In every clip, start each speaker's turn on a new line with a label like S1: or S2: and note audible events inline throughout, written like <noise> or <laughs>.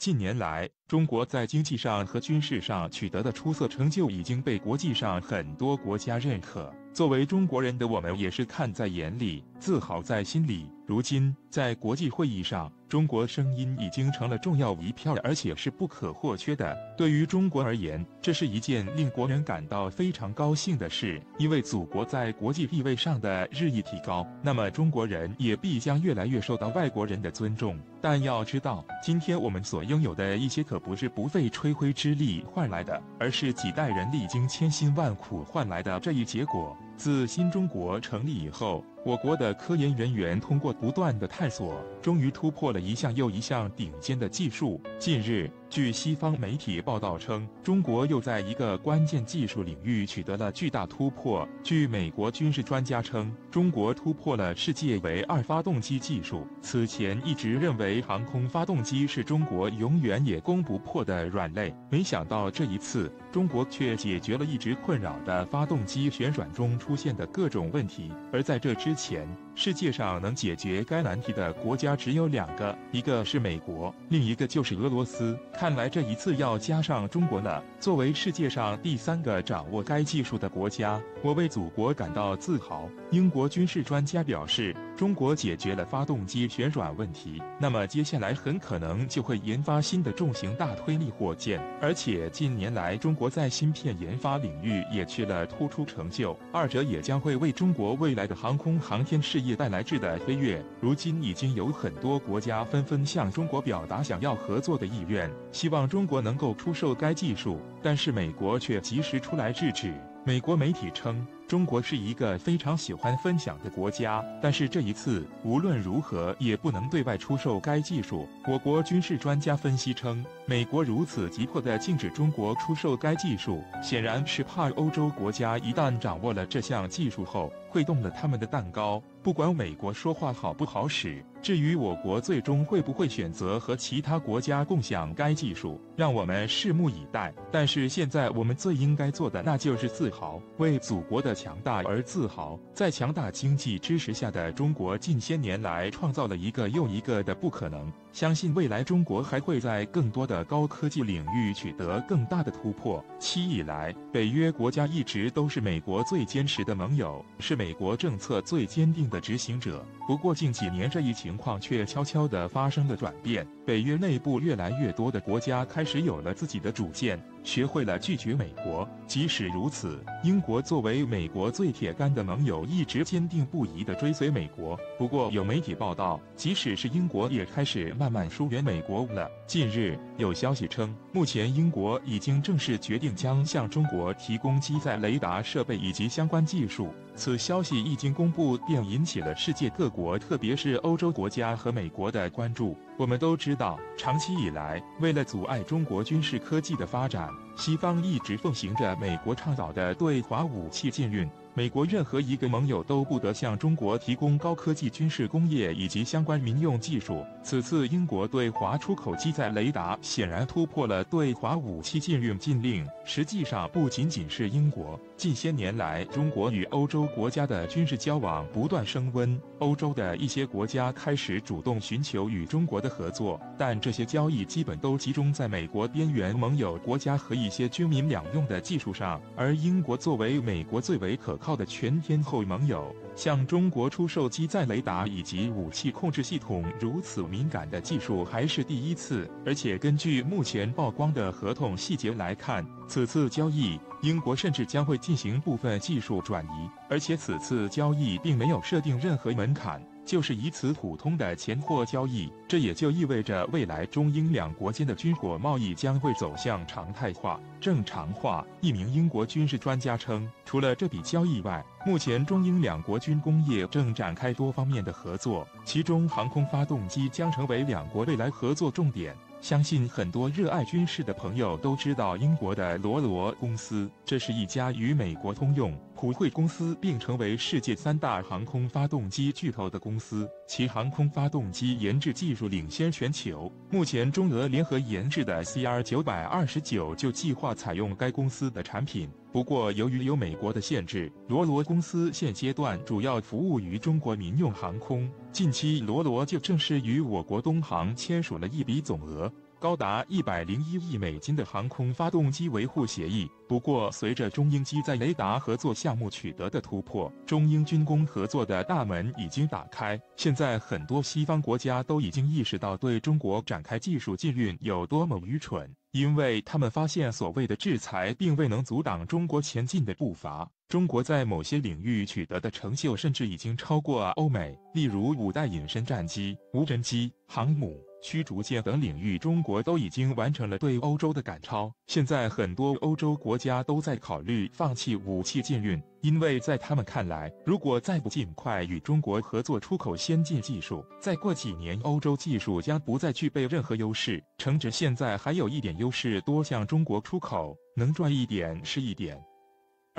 S1: 近年来，中国在经济上和军事上取得的出色成就已经被国际上很多国家认可。作为中国人的我们，也是看在眼里，自豪在心里。如今，在国际会议上，中国声音已经成了重要一票，而且是不可或缺的。对于中国而言，这是一件令国人感到非常高兴的事，因为祖国在国际地位上的日益提高，那么中国人也必将越来越受到外国人的尊重。但要知道，今天我们所拥有的一些，可不是不费吹灰之力换来的，而是几代人历经千辛万苦换来的这一结果。自新中国成立以后。我国的科研人员通过不断的探索，终于突破了一项又一项顶尖的技术。近日，据西方媒体报道称，中国又在一个关键技术领域取得了巨大突破。据美国军事专家称，中国突破了世界唯二发动机技术。此前一直认为航空发动机是中国永远也攻不破的软肋，没想到这一次，中国却解决了一直困扰的发动机旋转中出现的各种问题。而在这之之前，世界上能解决该难题的国家只有两个，一个是美国，另一个就是俄罗斯。看来这一次要加上中国了。作为世界上第三个掌握该技术的国家，我为祖国感到自豪。英国军事专家表示。中国解决了发动机旋转问题，那么接下来很可能就会研发新的重型大推力火箭。而且近年来，中国在芯片研发领域也取了突出成就，二者也将会为中国未来的航空航天事业带来质的飞跃。如今已经有很多国家纷纷向中国表达想要合作的意愿，希望中国能够出售该技术，但是美国却及时出来制止。美国媒体称。中国是一个非常喜欢分享的国家，但是这一次无论如何也不能对外出售该技术。我国军事专家分析称，美国如此急迫地禁止中国出售该技术，显然是怕欧洲国家一旦掌握了这项技术后，会动了他们的蛋糕。不管美国说话好不好使，至于我国最终会不会选择和其他国家共享该技术，让我们拭目以待。但是现在我们最应该做的，那就是自豪，为祖国的。强大而自豪，在强大经济支持下的中国，近些年来创造了一个又一个的不可能。相信未来中国还会在更多的高科技领域取得更大的突破。七以来，北约国家一直都是美国最坚实的盟友，是美国政策最坚定的执行者。不过近几年，这一情况却悄悄地发生了转变。北约内部越来越多的国家开始有了自己的主见。学会了拒绝美国。即使如此，英国作为美国最铁杆的盟友，一直坚定不移地追随美国。不过，有媒体报道，即使是英国也开始慢慢疏远美国了。近日有消息称，目前英国已经正式决定将向中国提供机载雷达设备以及相关技术。此消息一经公布，便引起了世界各国，特别是欧洲国家和美国的关注。我们都知道，长期以来，为了阻碍中国军事科技的发展，西方一直奉行着美国倡导的对华武器禁运。美国任何一个盟友都不得向中国提供高科技军事工业以及相关民用技术。此次英国对华出口机载雷达，显然突破了对华武器禁运禁令。实际上，不仅仅是英国，近些年来，中国与欧洲国家的军事交往不断升温。欧洲的一些国家开始主动寻求与中国的合作，但这些交易基本都集中在美国边缘盟友国家和一些军民两用的技术上。而英国作为美国最为可靠的全天候盟友，向中国出售机载雷达以及武器控制系统如此敏感的技术还是第一次。而且根据目前曝光的合同细节来看，此次交易英国甚至将会进行部分技术转移，而且此次交易并没有设定任何门槛。就是以此普通的钱货交易，这也就意味着未来中英两国间的军火贸易将会走向常态化、正常化。一名英国军事专家称，除了这笔交易外，目前中英两国军工业正展开多方面的合作，其中航空发动机将成为两国未来合作重点。相信很多热爱军事的朋友都知道英国的罗罗公司，这是一家与美国通用、普惠公司并成为世界三大航空发动机巨头的公司，其航空发动机研制技术领先全球。目前，中俄联合研制的 CR 九百二十九就计划采用该公司的产品。不过，由于有美国的限制，罗罗公司现阶段主要服务于中国民用航空。近期，罗罗就正式与我国东航签署了一笔总额。高达一百零一亿美金的航空发动机维护协议。不过，随着中英机在雷达合作项目取得的突破，中英军工合作的大门已经打开。现在，很多西方国家都已经意识到对中国展开技术禁运有多么愚蠢，因为他们发现所谓的制裁并未能阻挡中国前进的步伐。中国在某些领域取得的成就，甚至已经超过欧美。例如，五代隐身战机、无人机、航母。驱逐舰等领域，中国都已经完成了对欧洲的赶超。现在很多欧洲国家都在考虑放弃武器禁运，因为在他们看来，如果再不尽快与中国合作出口先进技术，再过几年，欧洲技术将不再具备任何优势。乘着现在还有一点优势，多向中国出口，能赚一点是一点。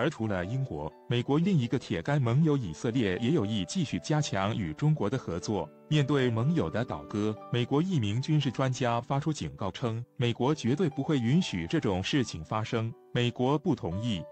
S1: 而除了英国、美国，另一个铁杆盟友以色列也有意继续加强与中国的合作。面对盟友的倒戈，美国一名军事专家发出警告称：“美国绝对不会允许这种事情发生。”美国不同意。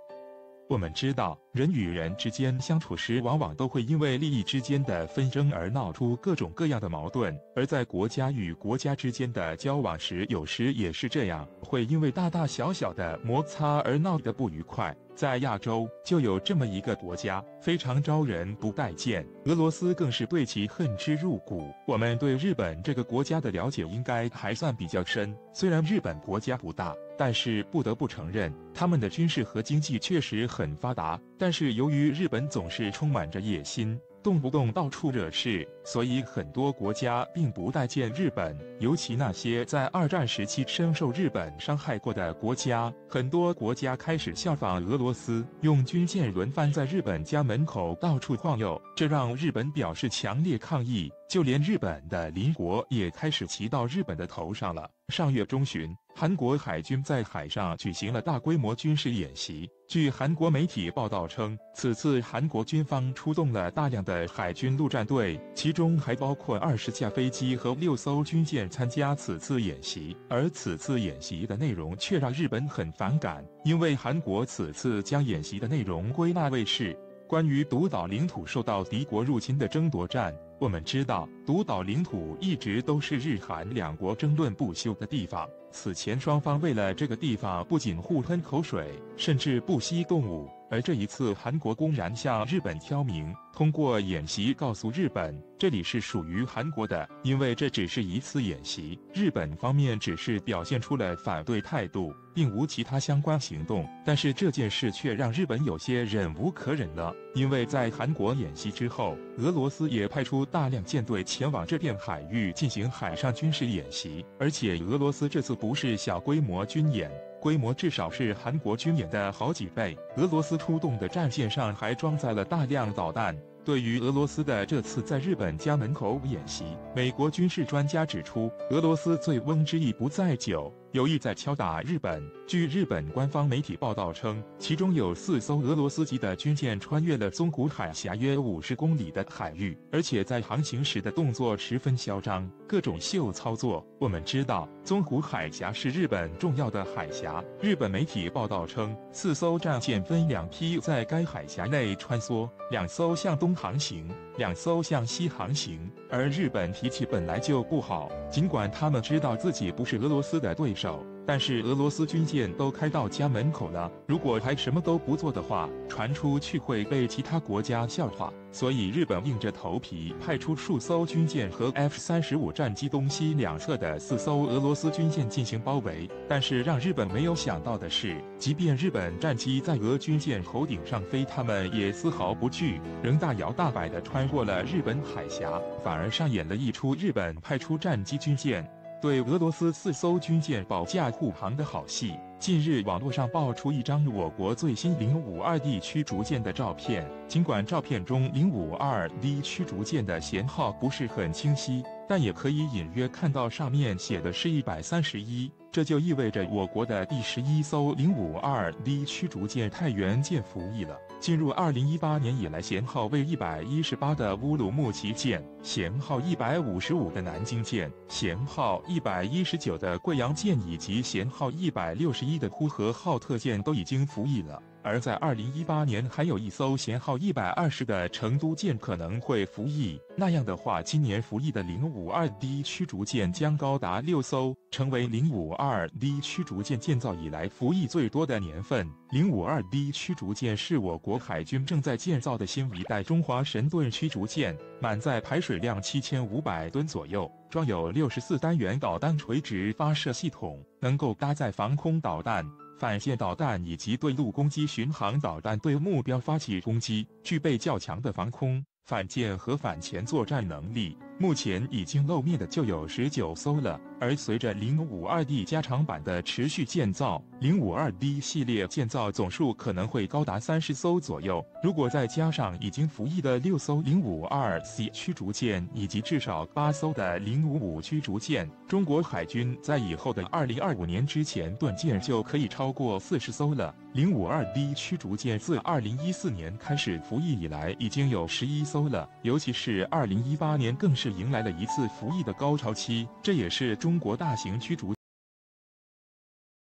S1: 我们知道，人与人之间相处时，往往都会因为利益之间的纷争而闹出各种各样的矛盾；而在国家与国家之间的交往时，有时也是这样，会因为大大小小的摩擦而闹得不愉快。在亚洲就有这么一个国家，非常招人不待见。俄罗斯更是对其恨之入骨。我们对日本这个国家的了解应该还算比较深。虽然日本国家不大，但是不得不承认，他们的军事和经济确实很发达。但是由于日本总是充满着野心。动不动到处惹事，所以很多国家并不待见日本，尤其那些在二战时期深受日本伤害过的国家。很多国家开始效仿俄罗斯，用军舰轮番在日本家门口到处晃悠，这让日本表示强烈抗议。就连日本的邻国也开始骑到日本的头上了。上月中旬，韩国海军在海上举行了大规模军事演习。据韩国媒体报道称，此次韩国军方出动了大量的海军陆战队，其中还包括二十架飞机和六艘军舰参加此次演习。而此次演习的内容却让日本很反感，因为韩国此次将演习的内容归纳为是关于独岛领土受到敌国入侵的争夺战。我们知道，独岛领土一直都是日韩两国争论不休的地方。此前，双方为了这个地方不仅互喷口水，甚至不惜动武。而这一次，韩国公然向日本挑明，通过演习告诉日本，这里是属于韩国的。因为这只是一次演习，日本方面只是表现出了反对态度，并无其他相关行动。但是这件事却让日本有些忍无可忍了，因为在韩国演习之后，俄罗斯也派出大量舰队前往这片海域进行海上军事演习，而且俄罗斯这次不是小规模军演。规模至少是韩国军演的好几倍。俄罗斯出动的战舰上还装载了大量导弹。<laughs> 对于俄罗斯的这次在日本家门口演习，美国军事专家指出，俄罗斯醉翁之意不在酒。有意在敲打日本。据日本官方媒体报道称，其中有四艘俄罗斯级的军舰穿越了宗谷海峡约五十公里的海域，而且在航行时的动作十分嚣张，各种秀操作。我们知道，宗谷海峡是日本重要的海峡。日本媒体报道称，四艘战舰分两批在该海峡内穿梭，两艘向东航行，两艘向西航行。而日本脾气本来就不好，尽管他们知道自己不是俄罗斯的对手。手但是俄罗斯军舰都开到家门口了，如果还什么都不做的话，传出去会被其他国家笑话。所以日本硬着头皮派出数艘军舰和 <laughs> F 三十五战机东西两侧的四艘俄罗斯军舰进行包围。但是让日本没有想到的是，即便日本战机在俄军舰头顶上飞，他们也丝毫不惧，仍大摇大摆地穿过了日本海峡，反而上演了一出日本派出战机军舰。对俄罗斯四艘军舰保驾护航的好戏。近日，网络上爆出一张我国最新零五二 D 驱逐舰的照片。尽管照片中零五二 D 驱逐舰的舷号不是很清晰，但也可以隐约看到上面写的是一百三十一。这就意味着我国的第十一艘零五二 D 驱逐舰太原舰服役了。进入二零一八年以来，舷号为一百一十八的乌鲁木齐舰，舷号一百五十五的南京舰，舷号一百一十九的贵阳舰以及舷号一百六十一的呼和浩特舰都已经服役了。而在二零一八年还有一艘舷号一百二十的成都舰可能会服役。那样的话，今年服役的零五二 D 驱逐舰将高达六艘，成为零五二 D 驱逐舰建造以来服役最多的年份。零五二 D 驱逐舰是我国海军正在建造的新一代中华神盾驱逐舰，满载排水量七千五百吨左右。装有六十四单元导弹垂直发射系统，能够搭载防空导弹、反舰导弹以及对陆攻击巡航导弹，对目标发起攻击，具备较强的防空、反舰和反潜作战能力。目前已经露面的就有十九艘了，而随着零五二 D 加长版的持续建造，零五二 D 系列建造总数可能会高达三十艘左右。如果再加上已经服役的六艘零五二 C 驱逐舰以及至少八艘的零五五驱逐舰，中国海军在以后的二零二五年之前，断舰就可以超过四十艘了。零五二 D 驱逐舰自二零一四年开始服役以来，已经有十一艘了，尤其是二零一八年更是。迎来了一次服役的高潮期，这也是中国大型驱逐。